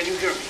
Can you hear me?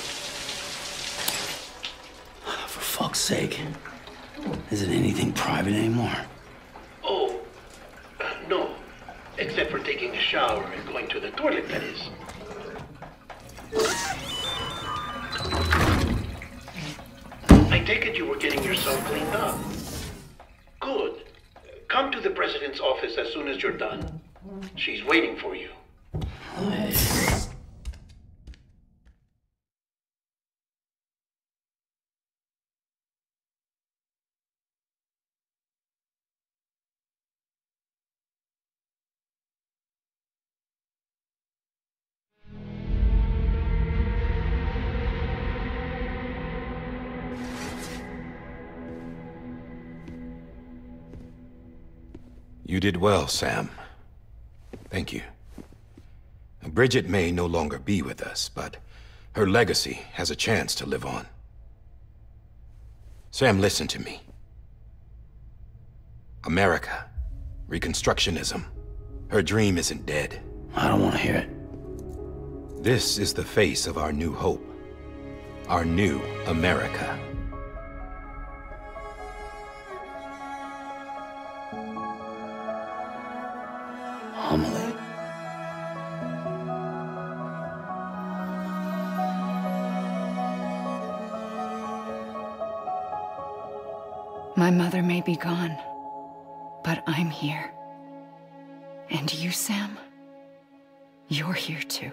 Did well, Sam. Thank you. Bridget may no longer be with us, but her legacy has a chance to live on. Sam, listen to me. America. Reconstructionism. Her dream isn't dead. I don't want to hear it. This is the face of our new hope. Our new America. My mother may be gone, but I'm here. And you, Sam, you're here too.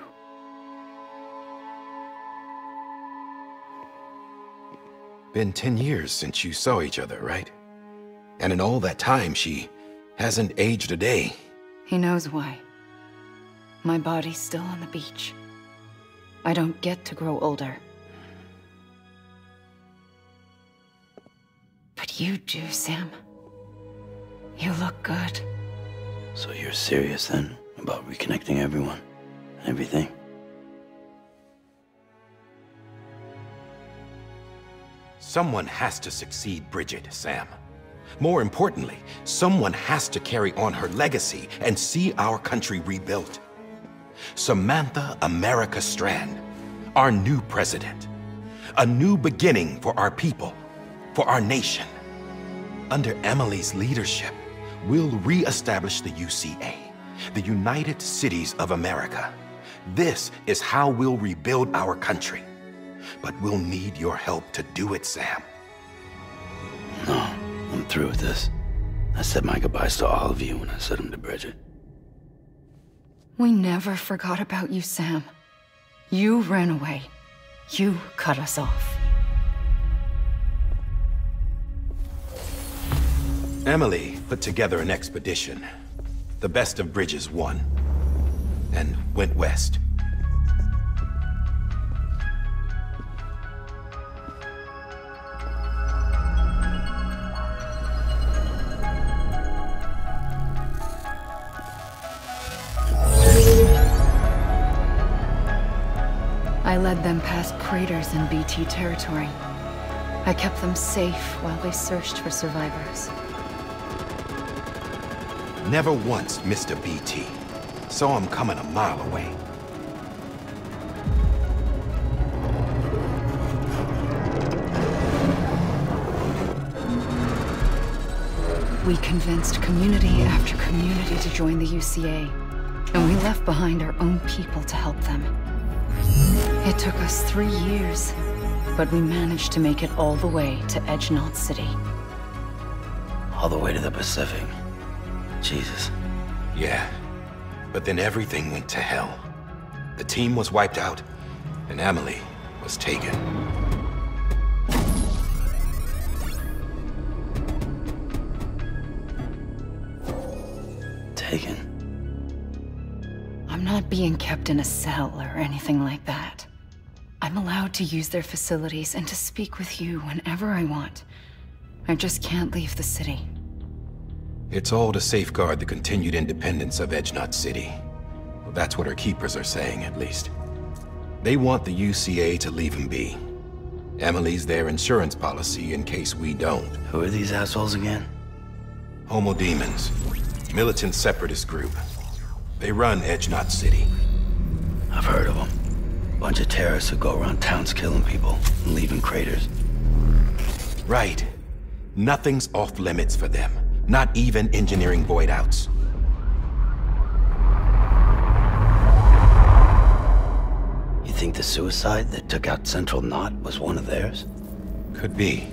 Been ten years since you saw each other, right? And in all that time, she hasn't aged a day. He knows why. My body's still on the beach. I don't get to grow older. But you do, Sam. You look good. So you're serious then about reconnecting everyone and everything? Someone has to succeed Bridget, Sam. More importantly, someone has to carry on her legacy and see our country rebuilt. Samantha America Strand, our new president. A new beginning for our people, for our nation. Under Amelie's leadership, we'll re-establish the UCA, the United Cities of America. This is how we'll rebuild our country. But we'll need your help to do it, Sam. No, I'm through with this. I said my goodbyes to all of you when I said them to Bridget. We never forgot about you, Sam. You ran away. You cut us off. Amelie put together an expedition. The best of Bridges One. And went west. I led them past craters in BT territory. I kept them safe while they searched for survivors. Never once missed a BT. Saw him coming a mile away. We convinced community after community to join the UCA, and we left behind our own people to help them. It took us three years, but we managed to make it all the way to Edge Knot City. All the way to the Pacific. Jesus. Yeah. But then everything went to hell. The team was wiped out, and Amelie was taken. Taken. I'm not being kept in a cell or anything like that. I'm allowed to use their facilities and to speak with you whenever I want. I just can't leave the city. It's all to safeguard the continued independence of Edge Knot City. Well, that's what our keepers are saying, at least. They want the UCA to leave him be. Amelie's their insurance policy in case we don't. Who are these assholes again? Homo Demens. Militant separatist group. They run Edge Knot City. I've heard of them. Bunch of terrorists who go around towns killing people and leaving craters. Right. Nothing's off limits for them. Not even engineering void outs. You think the suicide that took out Central Knot was one of theirs? Could be.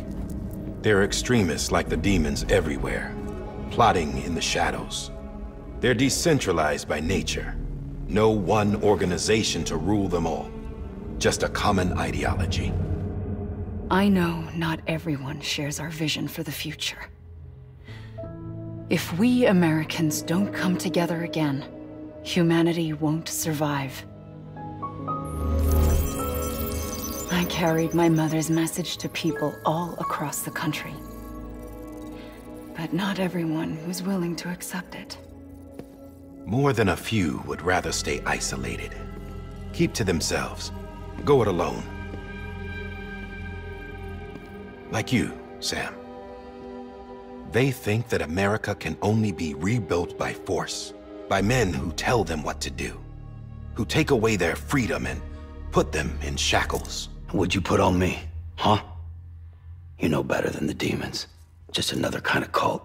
There are extremists like the Demens everywhere, plotting in the shadows. They're decentralized by nature. No one organization to rule them all. Just a common ideology. I know not everyone shares our vision for the future. If we Americans don't come together again, humanity won't survive. I carried my mother's message to people all across the country. But not everyone was willing to accept it. More than a few would rather stay isolated. Keep to themselves. Go it alone. Like you, Sam. They think that America can only be rebuilt by force, by men who tell them what to do, who take away their freedom and put them in shackles. What'd you put on me, huh? You know better than the Demens. Just another kind of cult.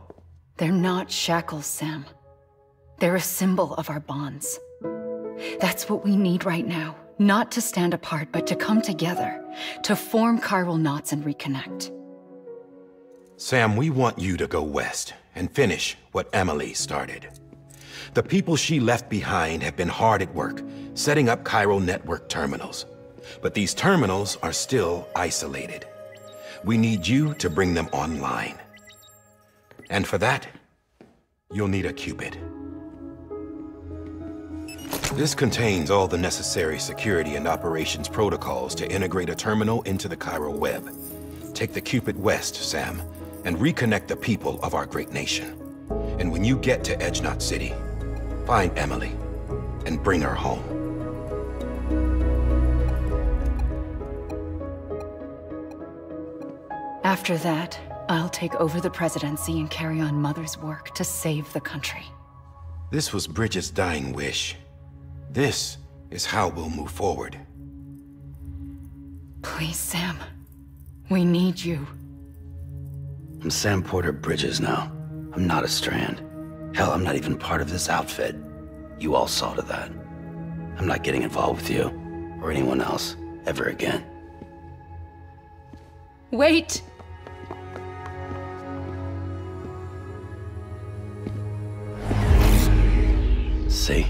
They're not shackles, Sam. They're a symbol of our bonds. That's what we need right now. Not to stand apart, but to come together. To form chiral knots and reconnect. Sam, we want you to go west and finish what Amelie started. The people she left behind have been hard at work, setting up chiral network terminals. But these terminals are still isolated. We need you to bring them online. And for that, you'll need a Q-pid. This contains all the necessary security and operations protocols to integrate a terminal into the chiral web. Take the Q-pid west, Sam, and reconnect the people of our great nation. And when you get to Edge Knot City, find Amelie and bring her home. After that, I'll take over the presidency and carry on Mother's work to save the country. This was Bridget's dying wish. This is how we'll move forward. Please, Sam. We need you. I'm Sam Porter Bridges now. I'm not a Strand. Hell, I'm not even part of this outfit. You all saw to that. I'm not getting involved with you, or anyone else, ever again. Wait! See?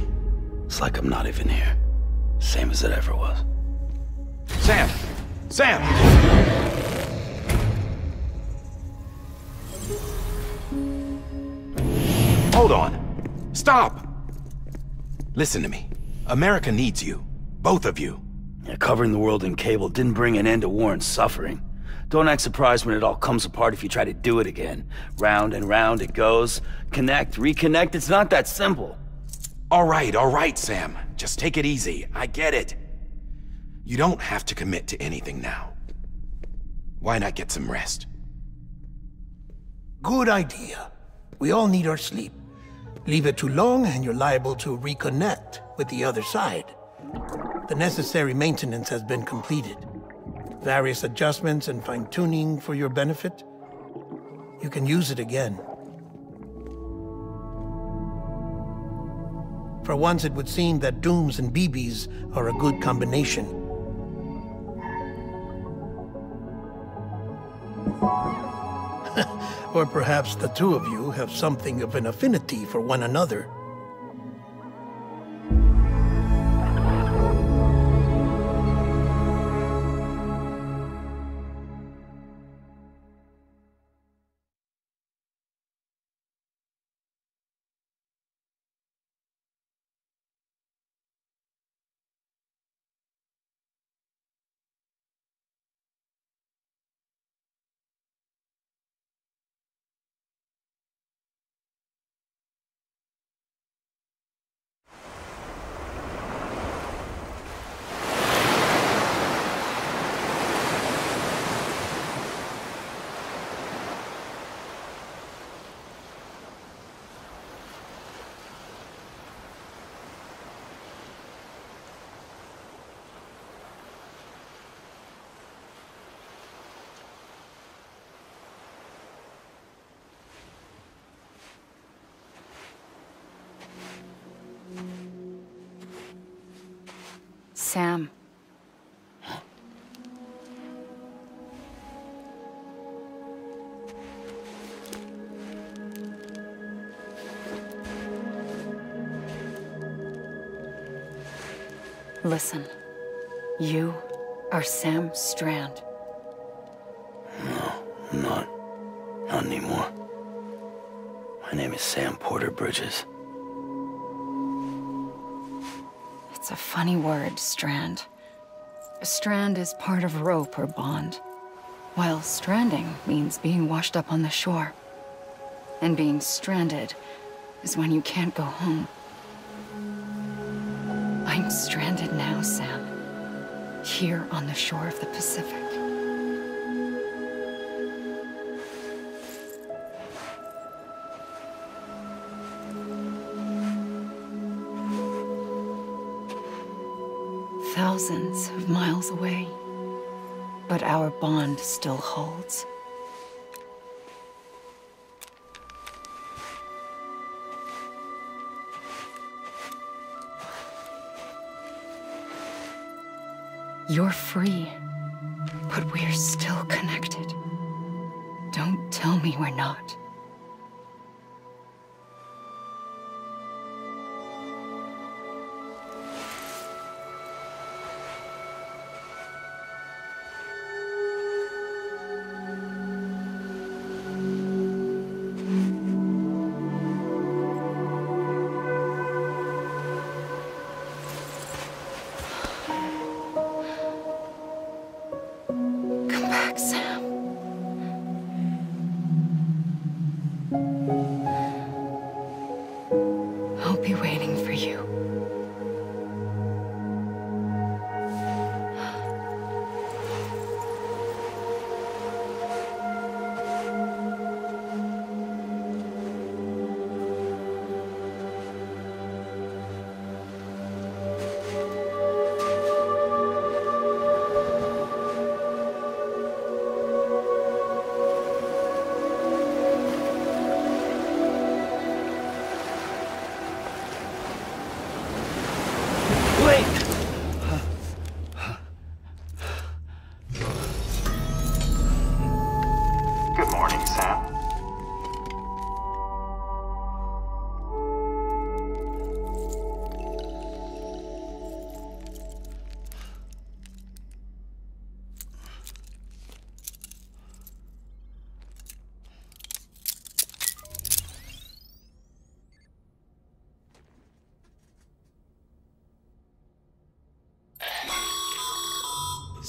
It's like I'm not even here. Same as it ever was. Sam! Sam! Hold on. Stop! Listen to me. America needs you. Both of you. Yeah, covering the world in cable didn't bring an end to war and suffering. Don't act surprised when it all comes apart if you try to do it again. Round and round it goes. Connect, reconnect, it's not that simple. All right, all right, Sam. Just take it easy. I get it. You don't have to commit to anything now. Why not get some rest? Good idea. We all need our sleep. Leave it too long and you're liable to reconnect with the other side. The necessary maintenance has been completed. Various adjustments and fine-tuning for your benefit. You can use it again. For once, it would seem that Dooms and BBs are a good combination. Or perhaps the two of you have something of an affinity for one another. Sam. Listen. You are Sam Strand. No, not. Not anymore. My name is Sam Porter Bridges. Funny word, Strand. A strand is part of rope or bond, while stranding means being washed up on the shore. And being stranded is when you can't go home. I'm stranded now, Sam. Here on the shore of the Pacific. Thousands of miles away. But our bond still holds. You're free, but we're still connected. Don't tell me we're not.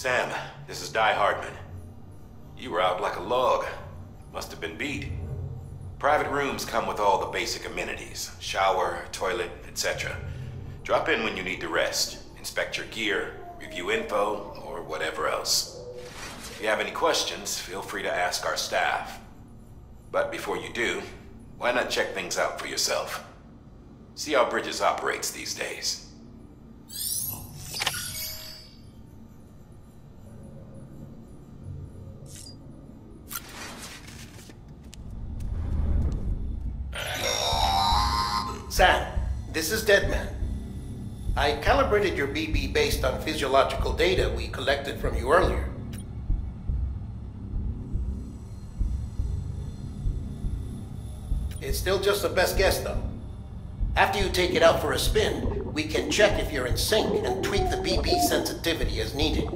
Sam, this is Die Hardman. You were out like a log. Must have been beat. Private rooms come with all the basic amenities. Shower, toilet, etc. Drop in when you need to rest. Inspect your gear, review info, or whatever else. If you have any questions, feel free to ask our staff. But before you do, why not check things out for yourself? See how Bridges operates these days. I calibrated your BB based on physiological data we collected from you earlier. It's still just a best guess, though. After you take it out for a spin, we can check if you're in sync and tweak the BB sensitivity as needed.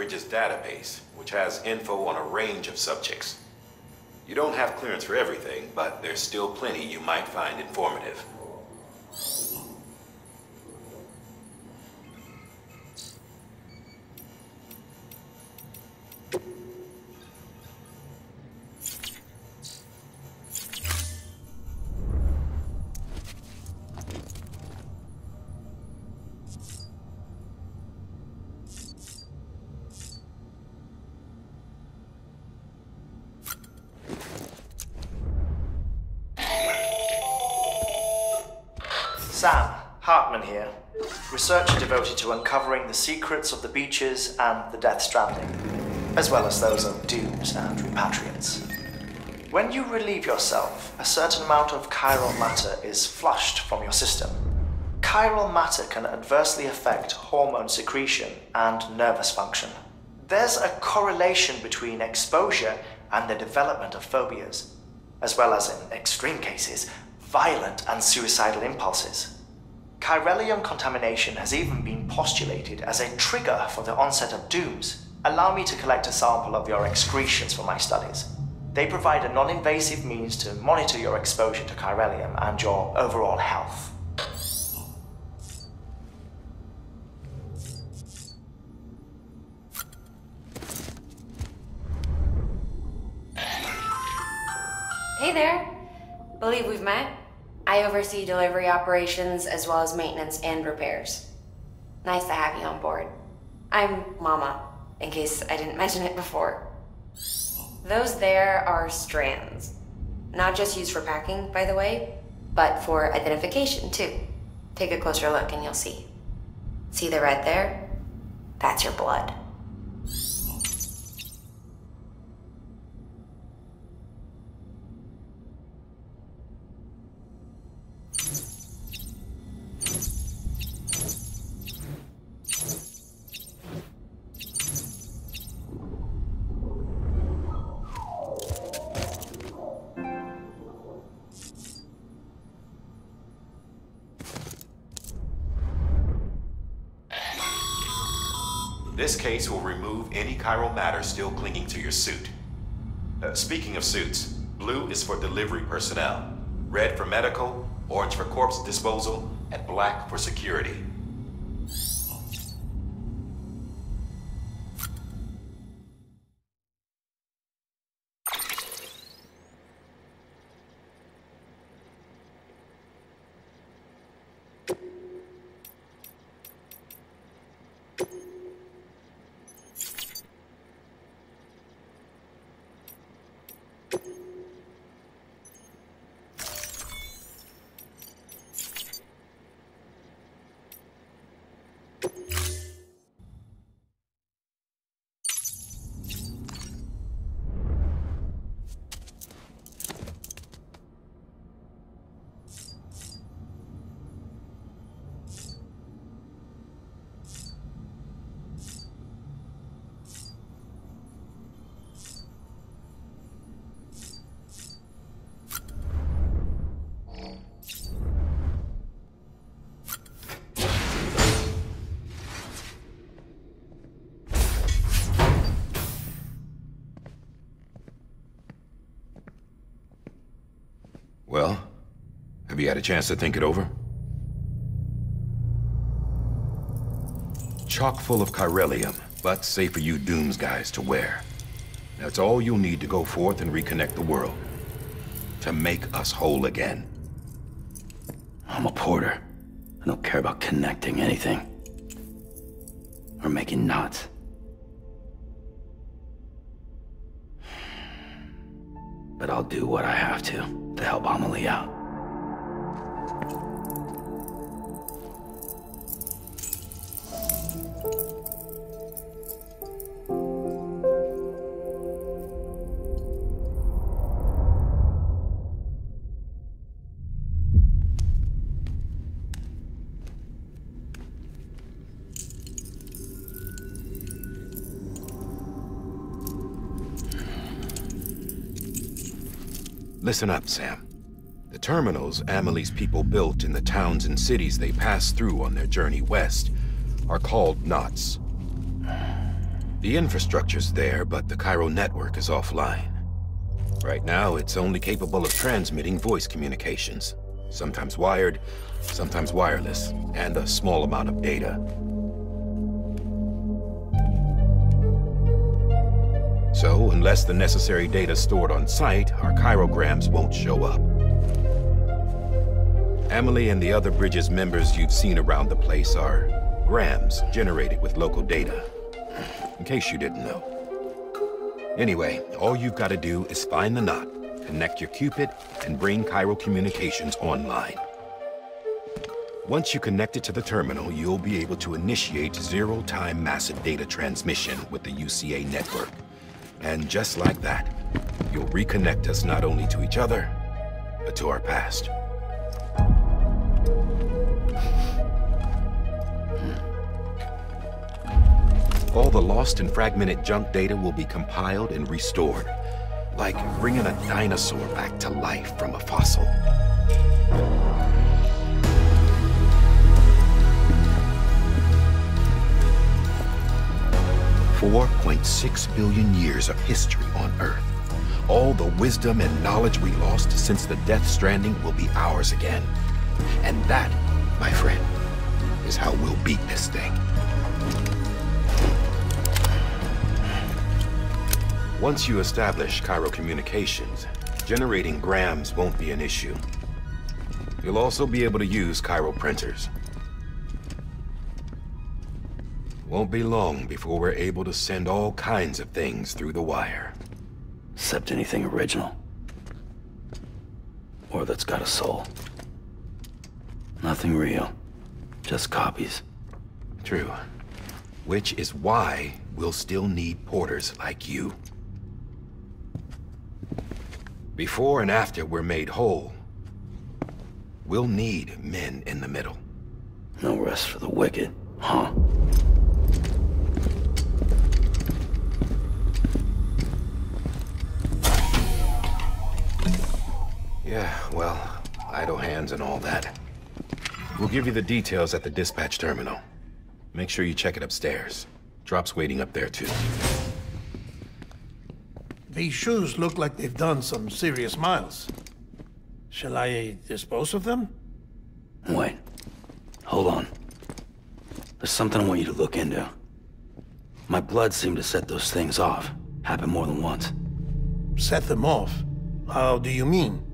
Bridges database, which has info on a range of subjects. You don't have clearance for everything, but there's still plenty you might find informative. Sam, Heartman here. Researcher devoted to uncovering the secrets of the beaches and the Death Stranding, as well as those of dooms and repatriates. When you relieve yourself, a certain amount of chiral matter is flushed from your system. Chiral matter can adversely affect hormone secretion and nervous function. There's a correlation between exposure and the development of phobias, as well as, in extreme cases, violent and suicidal impulses. Chiralium contamination has even been postulated as a trigger for the onset of dooms. Allow me to collect a sample of your excretions for my studies. They provide a non-invasive means to monitor your exposure to chiralium and your overall health. Hey there. Believe we've met. I oversee delivery operations as well as maintenance and repairs. Nice to have you on board. I'm Mama, in case I didn't mention it before. Those there are strands. Not just used for packing, by the way, but for identification too. Take a closer look and you'll see. See the red there? That's your blood. This case will remove any chiral matter still clinging to your suit. Uh, speaking of suits, blue is for delivery personnel, red for medical, orange for corpse disposal, and black for security. Had a chance to think it over? Chock full of chiralium, but safe for you Dooms guys to wear. That's all you'll need to go forth and reconnect the world. To make us whole again. I'm a porter. I don't care about connecting anything. Or making knots. But I'll do what I have to, to help Amelie out. Listen up, Sam. The terminals Amelie's people built in the towns and cities they passed through on their journey west are called knots. The infrastructure's there, but the chiral network is offline. Right now, it's only capable of transmitting voice communications. Sometimes wired, sometimes wireless, and a small amount of data. Unless the necessary data stored on site, our chiralgrams won't show up. Amelie and the other Bridges members you've seen around the place are grams generated with local data. In case you didn't know. Anyway, all you've got to do is find the knot, connect your Q-pid, and bring chiral communications online. Once you connect it to the terminal, you'll be able to initiate zero-time massive data transmission with the UCA network. And just like that, you'll reconnect us not only to each other, but to our past. Hmm. All the lost and fragmented junk data will be compiled and restored, like bringing a dinosaur back to life from a fossil. 4.6 billion years of history on Earth. All the wisdom and knowledge we lost since the Death Stranding will be ours again. And that, my friend, is how we'll beat this thing. Once you establish Chiral communications, generating grams won't be an issue. You'll also be able to use chiral printers. Won't be long before we're able to send all kinds of things through the wire. Except anything original. Or that's got a soul. Nothing real. Just copies. True. Which is why we'll still need porters like you. Before and after we're made whole, we'll need men in the middle. No rest for the wicked, huh? Yeah, well, idle hands and all that. We'll give you the details at the dispatch terminal. Make sure you check it upstairs. Drop's waiting up there, too. These shoes look like they've done some serious miles. Shall I dispose of them? Wait. Hold on. There's something I want you to look into. My blood seemed to set those things off. Happened more than once. Set them off? How do you mean?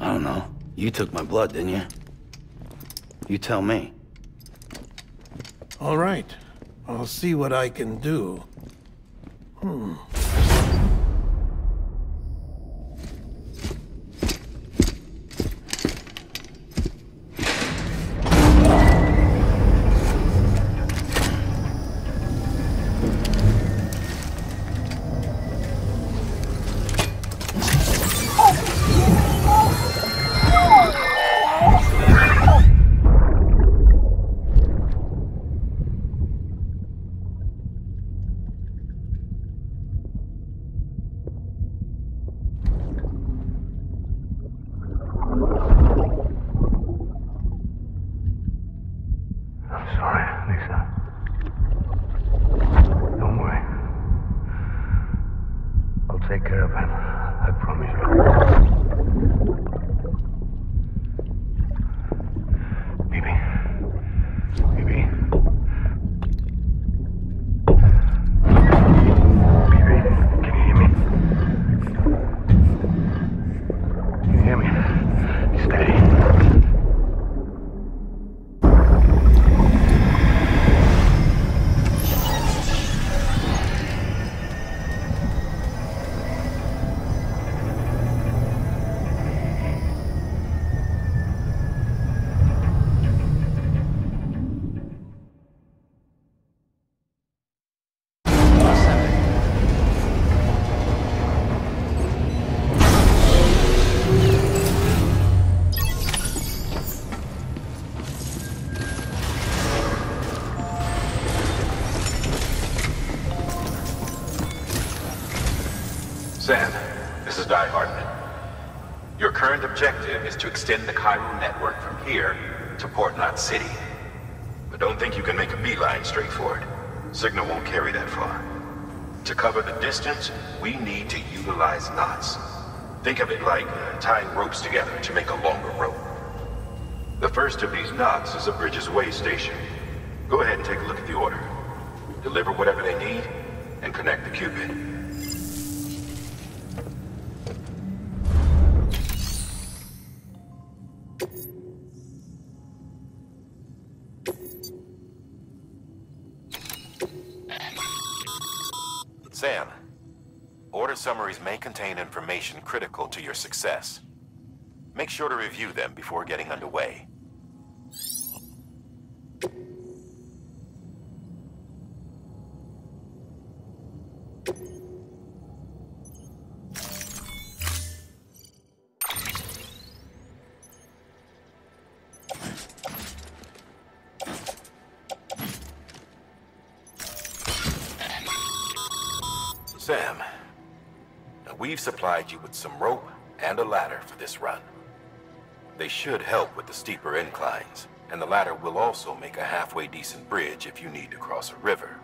I don't know. You took my blood, didn't you? You tell me. All right. I'll see what I can do. Hmm. Objective is to extend the chiral network from here to Port Knot City. But don't think you can make a beeline straight for it. Signal won't carry that far. To cover the distance, we need to utilize knots. Think of it like tying ropes together to make a longer rope. The first of these knots is a Bridges Way station. Go ahead and take a look at the order. Deliver whatever they need, and connect the Q-pid. Information critical to your success. Make sure to review them before getting underway. This run. They should help with the steeper inclines, and the ladder will also make a halfway decent bridge if you need to cross a river.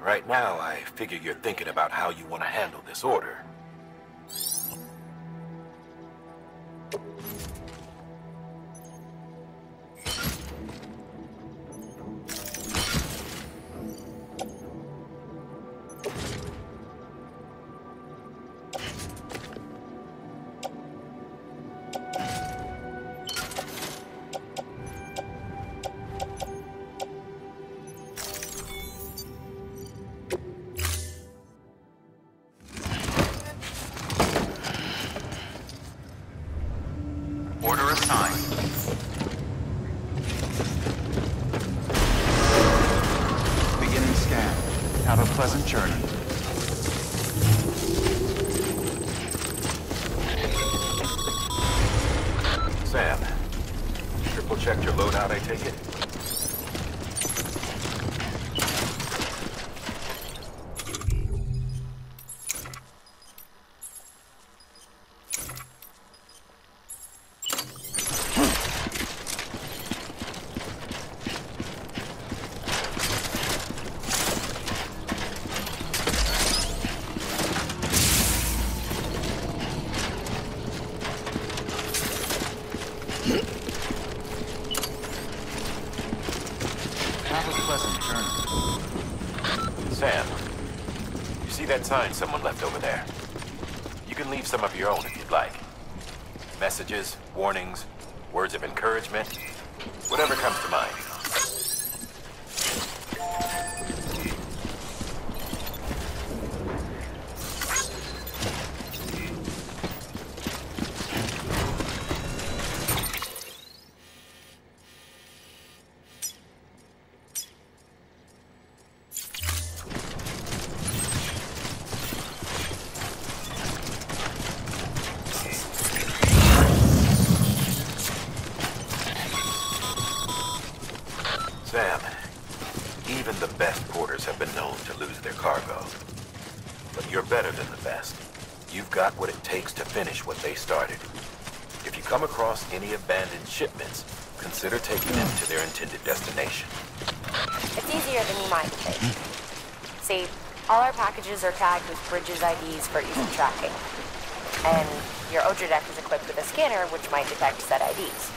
Right now, I figure you're thinking about how you want to handle this. Order sign someone left over there? You can leave some of your own if you'd like. Messages, warnings, words of encouragement, takes to finish what they started. If you come across any abandoned shipments, consider taking them to their intended destination. It's easier than you might think. See, all our packages are tagged with Bridges IDs for easy tracking. And your Odradek is equipped with a scanner which might detect set IDs.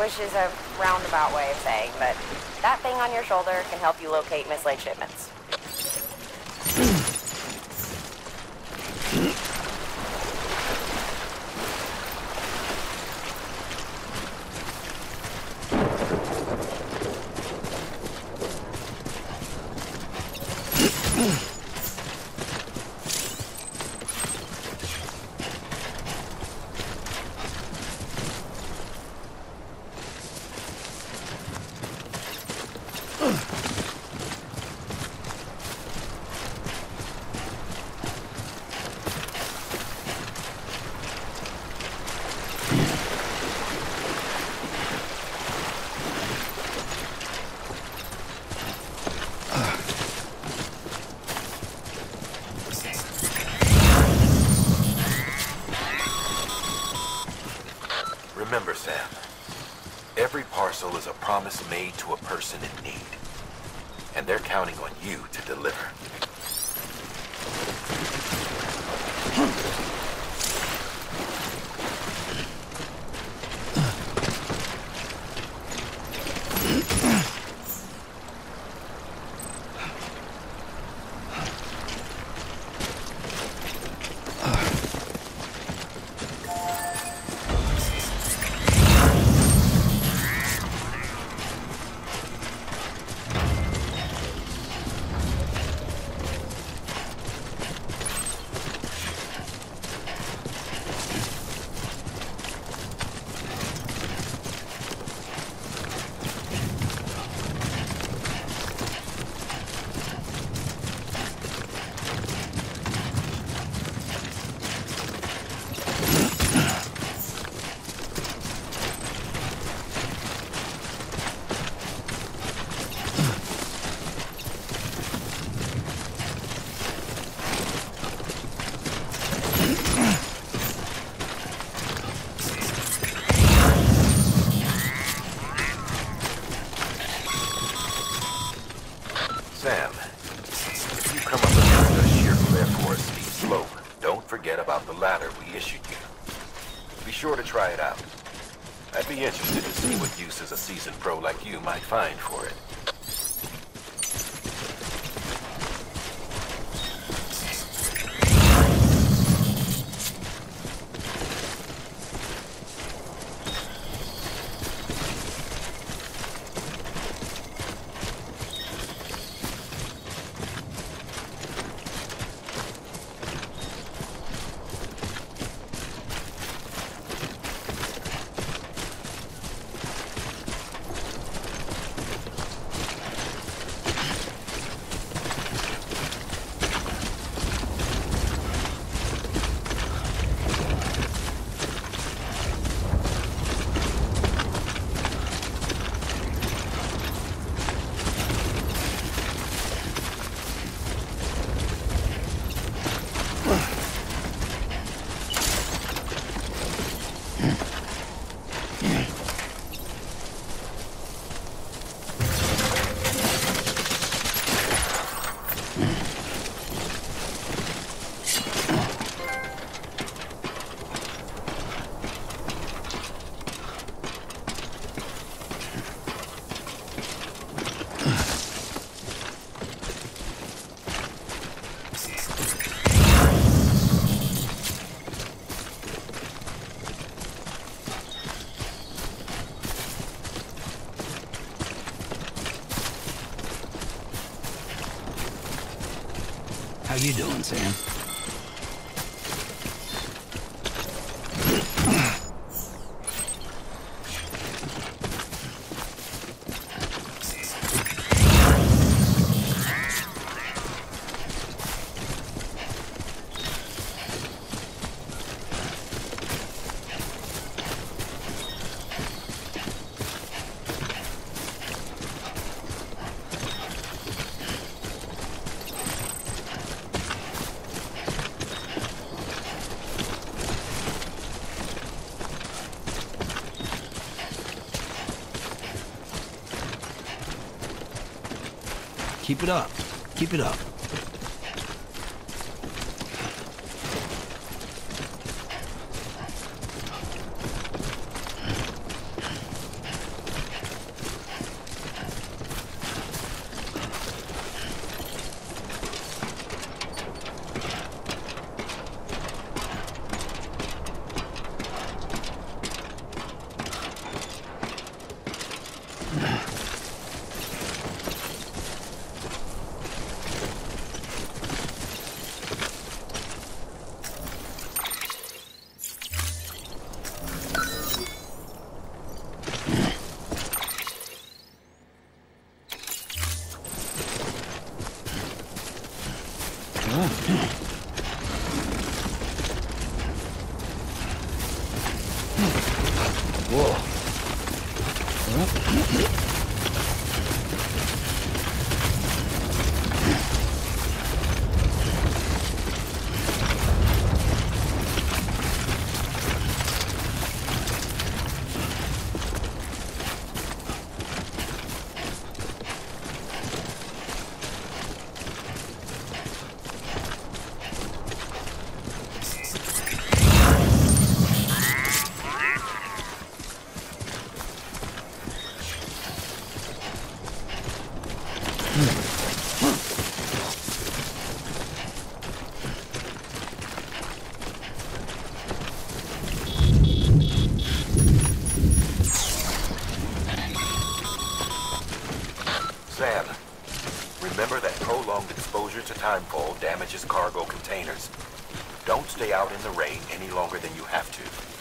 Which is a roundabout way of saying but that thing on your shoulder can help you locate mislaid shipments. Remember, Sam, every parcel is a promise made to a person in need. And they're counting on you to deliver. You Keep it up. Keep it up. Sam, remember that prolonged exposure to timefall damages cargo containers. Don't stay out in the rain any longer than you have to.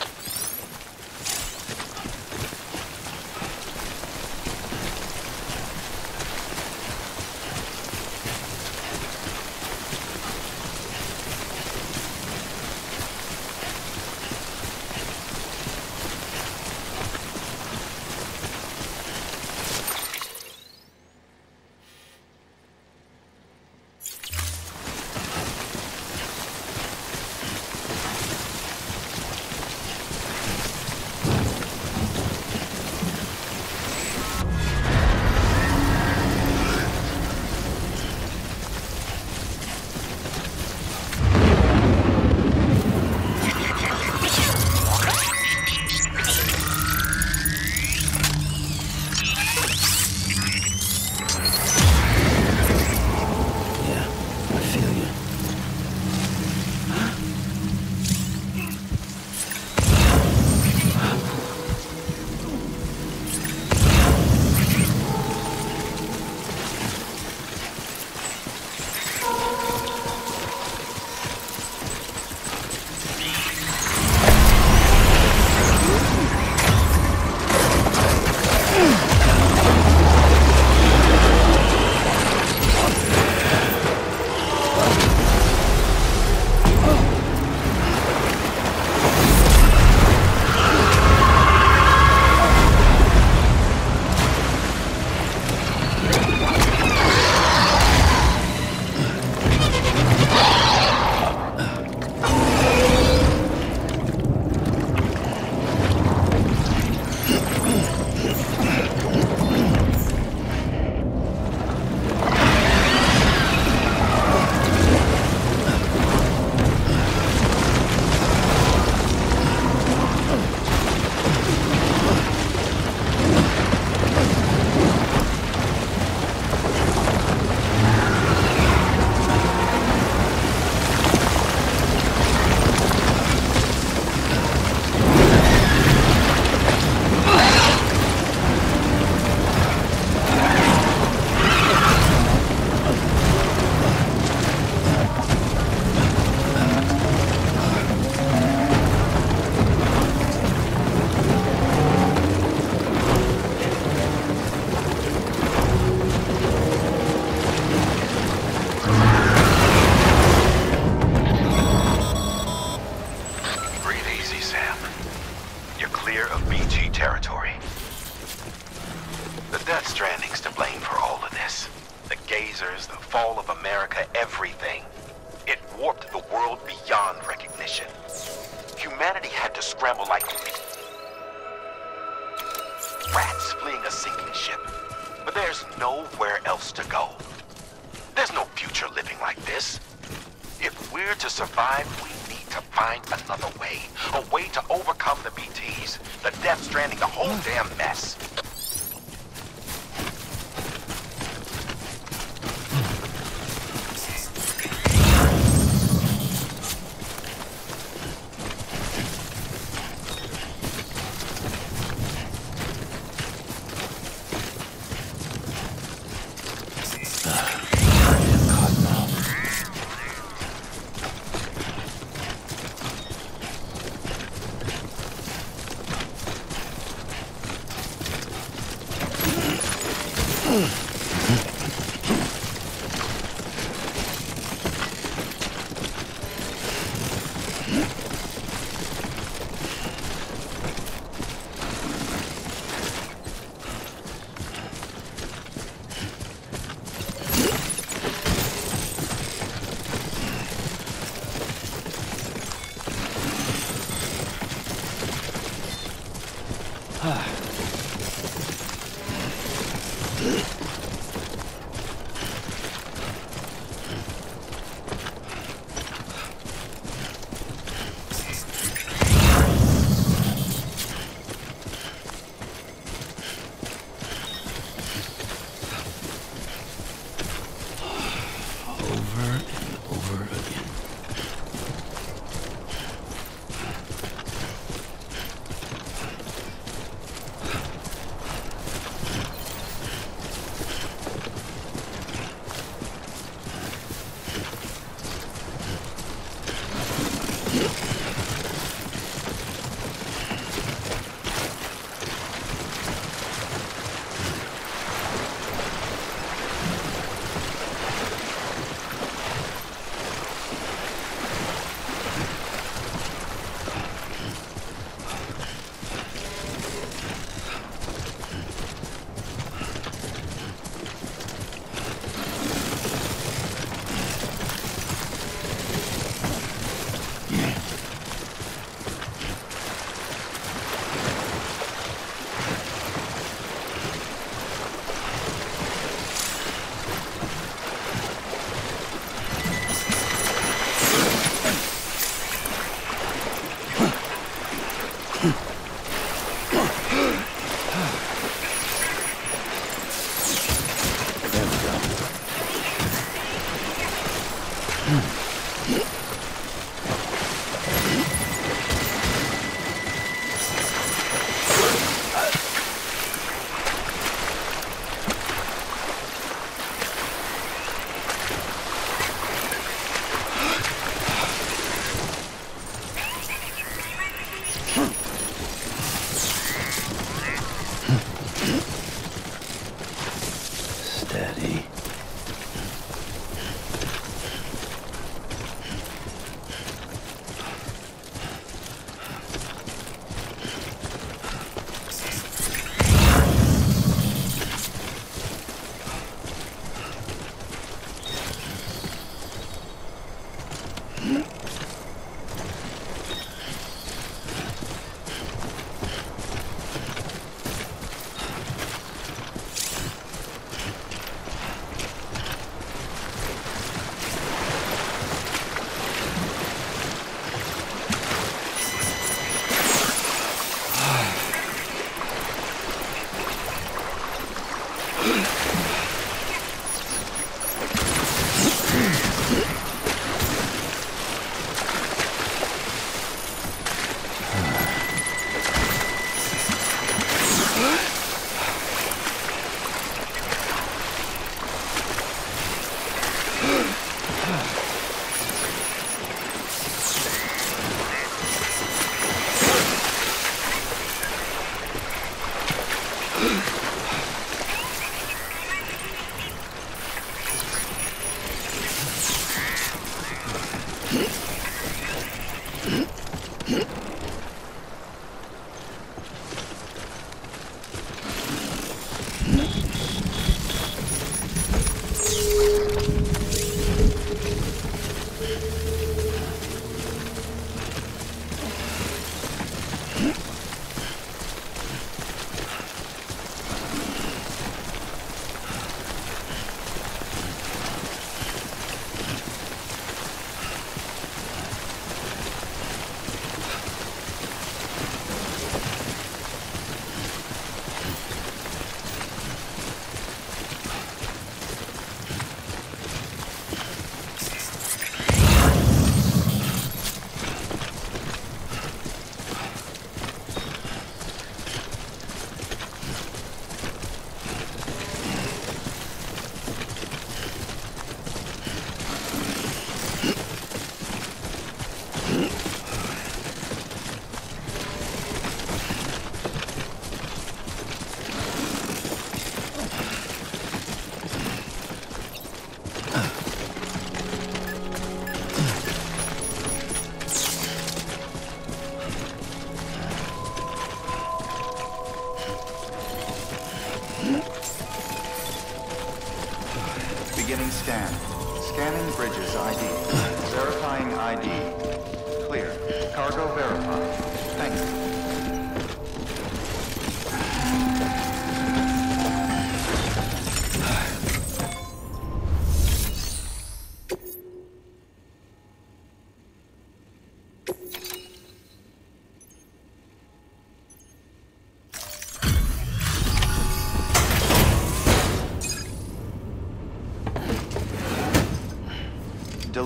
overcome the BTs, the Death Stranding, the whole hmm. damn mess.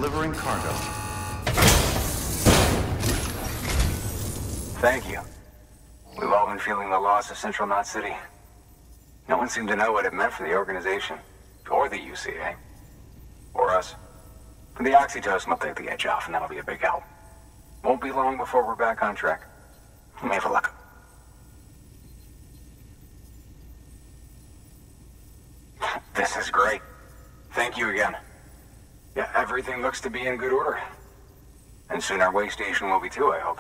Delivering cargo. Thank you. We've all been feeling the loss of Central Knot City. No one seemed to know what it meant for the organization, or the UCA, or us. But The Oxytocin will take the edge off, and that'll be a big help. Won't be long before we're back on track. You may have a look. This is great. Thank you again. Yeah, everything looks to be in good order. And soon our way station will be too, I hope.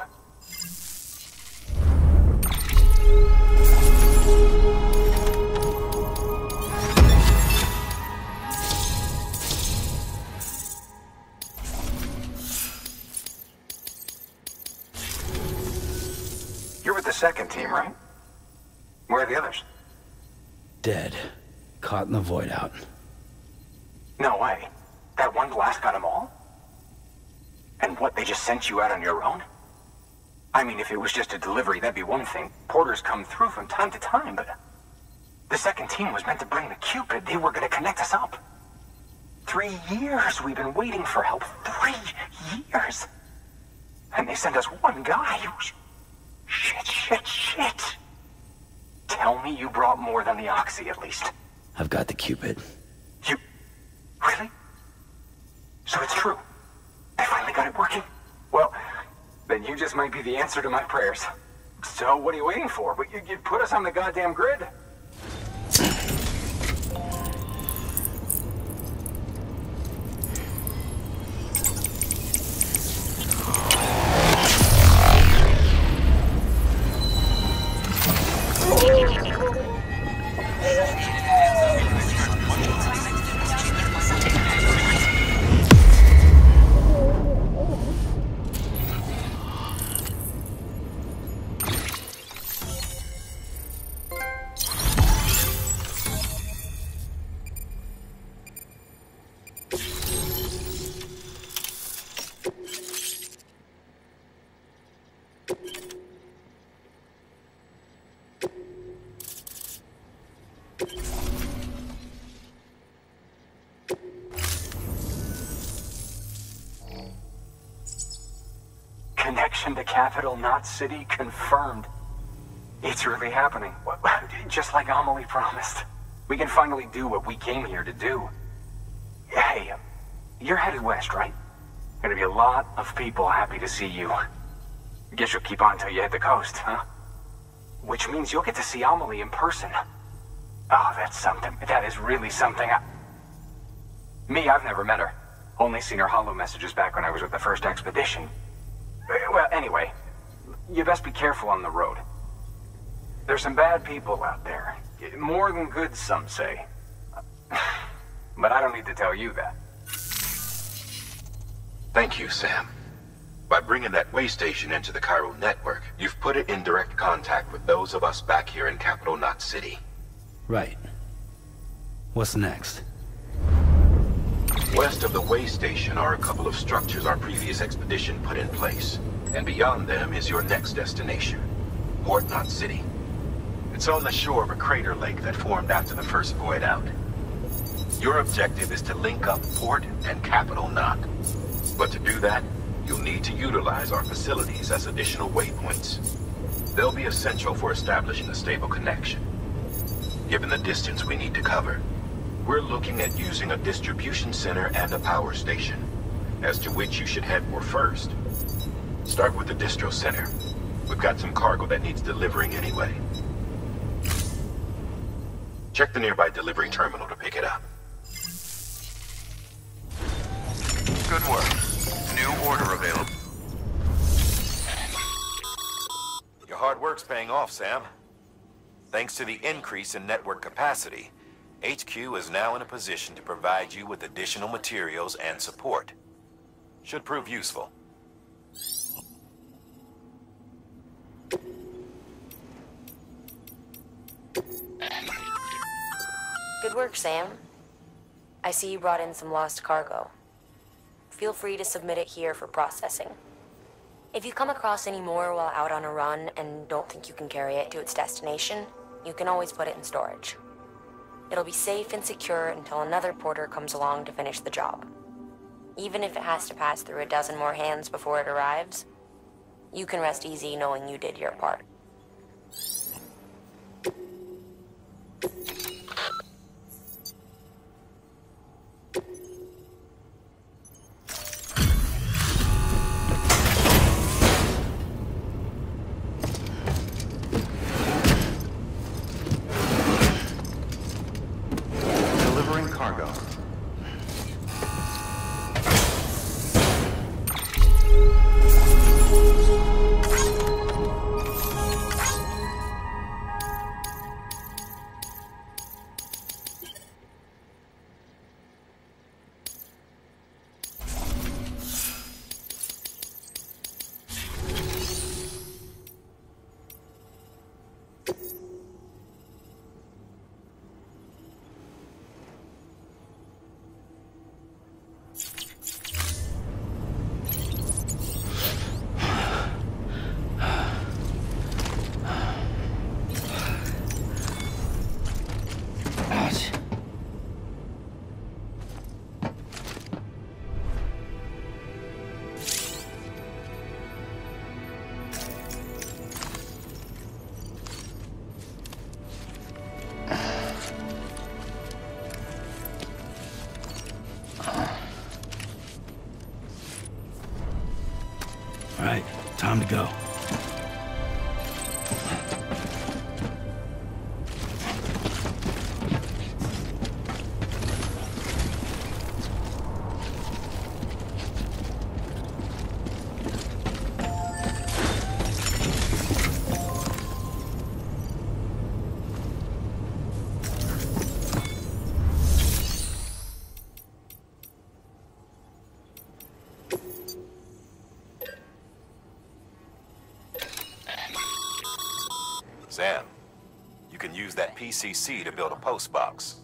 You're with the second team, right? Where are the others? Dead. Caught in the void out. No way. That one blast got them all? What, they just sent you out on your own? I mean, if it was just a delivery, that'd be one thing. Porters come through from time to time, but... The second team was meant to bring the Q-pid. They were gonna connect us up. Three years we've been waiting for help. Three years! And they sent us one guy. Shit, shit, shit. Tell me you brought more than the Oxy, at least. I've got the Q-pid. You... Really? So it's true. I finally got it working. Well, then you just might be the answer to my prayers. So what are you waiting for? But you, you put us on the goddamn grid. Capital Knot City confirmed. It's really happening. Just like Amelie promised. We can finally do what we came here to do. Hey, um, you're headed west, right? Gonna be a lot of people happy to see you. Guess you'll keep on till you hit the coast, huh? Which means you'll get to see Amelie in person. Oh, that's something. That is really something. I... Me, I've never met her. Only seen her hollow messages back when I was with the first expedition. Well, anyway, you best be careful on the road. There's some bad people out there. More than good, some say. But I don't need to tell you that. Thank you, Sam. By bringing that way station into the chiral network, you've put it in direct contact with those of us back here in Capital Knot City. Right. What's next? West of the way station are a couple of structures our previous expedition put in place. And beyond them is your next destination, Port Knot City. It's on the shore of a crater lake that formed after the first void out. Your objective is to link up Port and Capital Knot. But to do that, you'll need to utilize our facilities as additional waypoints. They'll be essential for establishing a stable connection. Given the distance we need to cover, we're looking at using a distribution center and a power station, as to which you should head for first. Start with the distro center. We've got some cargo that needs delivering anyway. Check the nearby delivery terminal to pick it up. Good work. New order available. Your hard work's paying off, Sam. Thanks to the increase in network capacity, HQ is now in a position to provide you with additional materials and support. Should prove useful. Good work, Sam. I see you brought in some lost cargo. Feel free to submit it here for processing. If you come across any more while out on a run and don't think you can carry it to its destination, you can always put it in storage. It'll be safe and secure until another porter comes along to finish the job. Even if it has to pass through a dozen more hands before it arrives, you can rest easy knowing you did your part. Go. Sam, you can use that PCC to build a post box.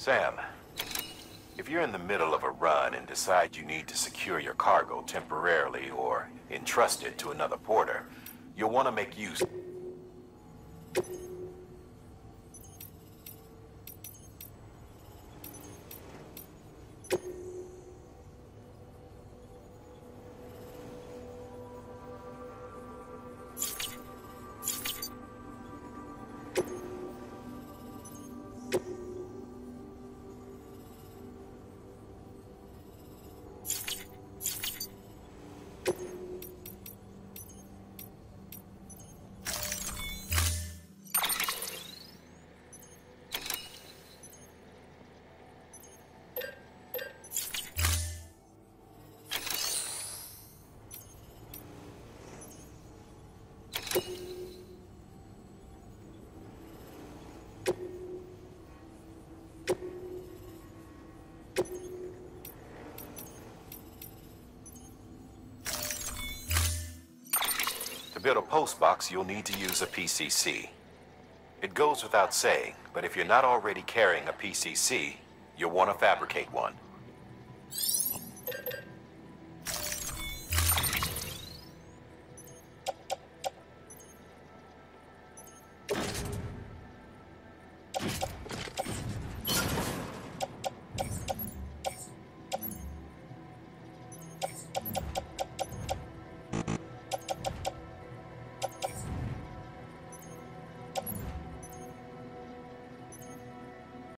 Sam, if you're in the middle of a run and decide you need to secure your cargo temporarily or entrust it to another porter, you'll want to make use. Post box, you'll need to use a PCC. It goes without saying, but if you're not already carrying a PCC, you'll want to fabricate one.